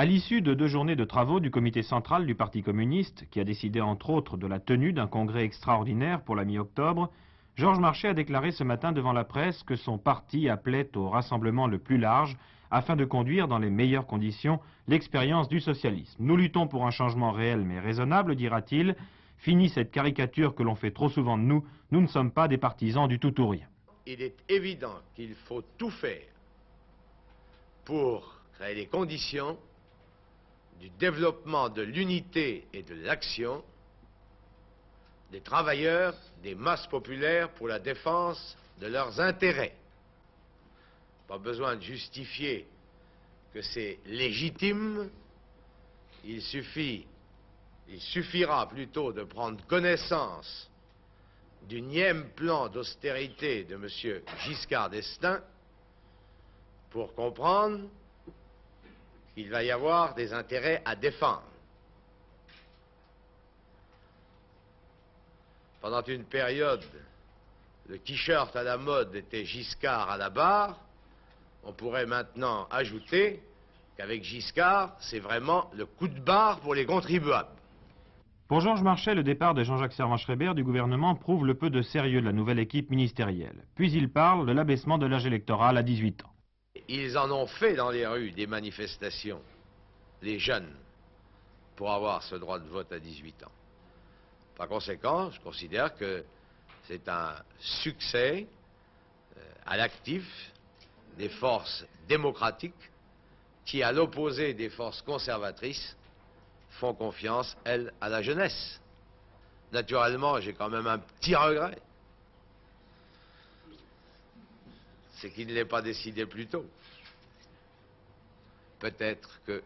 À l'issue de deux journées de travaux du comité central du Parti communiste, qui a décidé entre autres de la tenue d'un congrès extraordinaire pour la mi-octobre, Georges Marchais a déclaré ce matin devant la presse que son parti appelait au rassemblement le plus large afin de conduire dans les meilleures conditions l'expérience du socialisme. Nous luttons pour un changement réel mais raisonnable, dira-t-il. Fini cette caricature que l'on fait trop souvent de nous, nous ne sommes pas des partisans du tout ou rien. Il est évident qu'il faut tout faire pour créer les conditions du développement de l'unité et de l'action des travailleurs, des masses populaires pour la défense de leurs intérêts. Pas besoin de justifier que c'est légitime, il suffit, il suffira plutôt de prendre connaissance du nième plan d'austérité de M. Giscard d'Estaing pour comprendre qu'il va y avoir des intérêts à défendre. Pendant une période, le t-shirt à la mode était Giscard à la barre. On pourrait maintenant ajouter qu'avec Giscard, c'est vraiment le coup de barre pour les contribuables. Pour Georges Marchais, le départ de Jean-Jacques Servan-Schreiber du gouvernement prouve le peu de sérieux de la nouvelle équipe ministérielle. Puis il parle de l'abaissement de l'âge électoral à 18 ans. Ils en ont fait dans les rues des manifestations, les jeunes, pour avoir ce droit de vote à 18 ans. Par conséquent, je considère que c'est un succès euh, à l'actif des forces démocratiques qui, à l'opposé des forces conservatrices, font confiance, elles, à la jeunesse. Naturellement, j'ai quand même un petit regret. C'est qu'il ne l'ait pas décidé plus tôt. Peut-être que